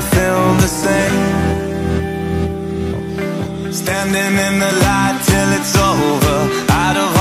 the same. Standing in the light till it's over, out of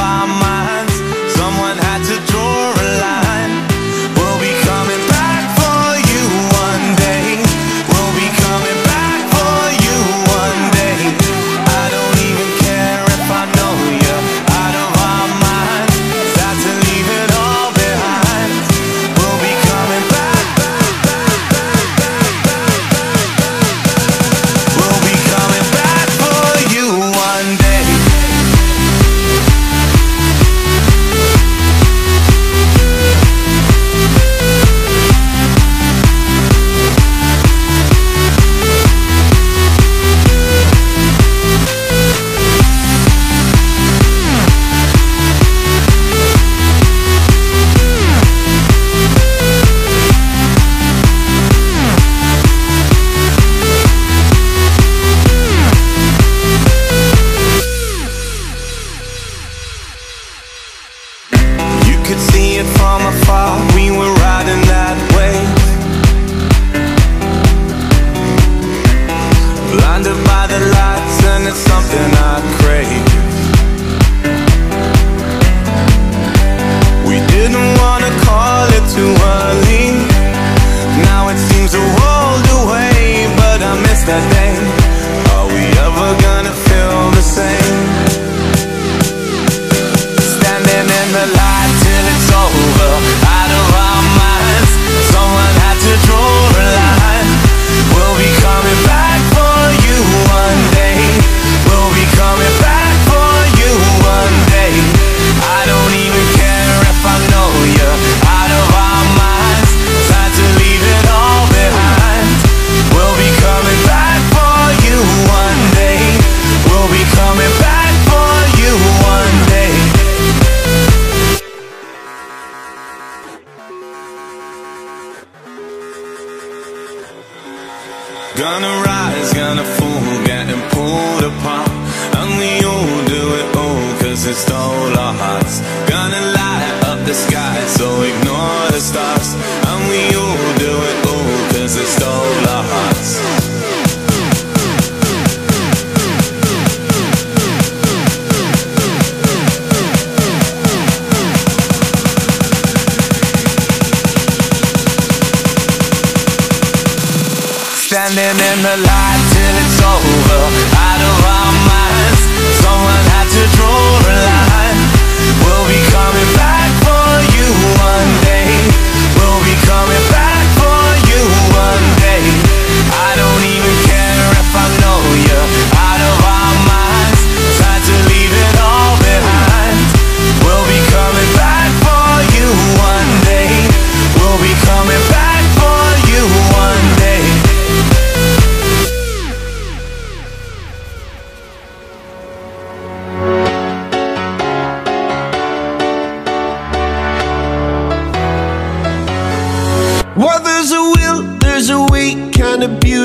till it's all over, Gonna rise, gonna fall, getting pulled apart. And we all do it all, cause it stole our hearts. The light